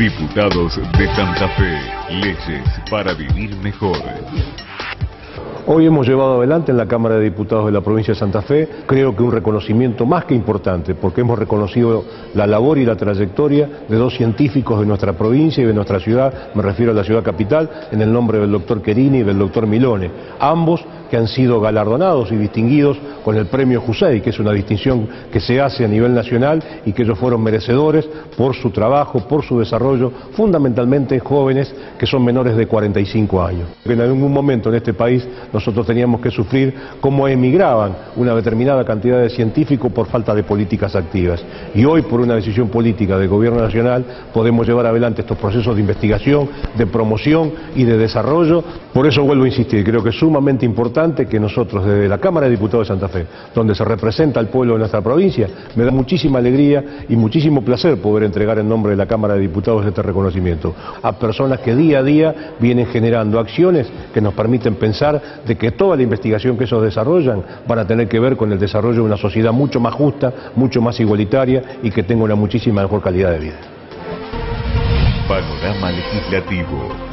Diputados de Santa Fe, leyes para vivir mejor. Hoy hemos llevado adelante en la Cámara de Diputados de la provincia de Santa Fe, creo que un reconocimiento más que importante, porque hemos reconocido la labor y la trayectoria de dos científicos de nuestra provincia y de nuestra ciudad, me refiero a la ciudad capital, en el nombre del doctor Querini y del doctor Milone. Ambos que han sido galardonados y distinguidos con el premio Jusei, que es una distinción que se hace a nivel nacional y que ellos fueron merecedores por su trabajo, por su desarrollo, fundamentalmente jóvenes que son menores de 45 años. En algún momento en este país nosotros teníamos que sufrir cómo emigraban una determinada cantidad de científicos por falta de políticas activas. Y hoy, por una decisión política del Gobierno Nacional, podemos llevar adelante estos procesos de investigación, de promoción y de desarrollo. Por eso vuelvo a insistir, creo que es sumamente importante que nosotros desde la Cámara de Diputados de Santa Donde se representa al pueblo de nuestra provincia, me da muchísima alegría y muchísimo placer poder entregar en nombre de la Cámara de Diputados este reconocimiento a personas que día a día vienen generando acciones que nos permiten pensar de que toda la investigación que ellos desarrollan van a tener que ver con el desarrollo de una sociedad mucho más justa, mucho más igualitaria y que tenga una muchísima mejor calidad de vida. Panorama Legislativo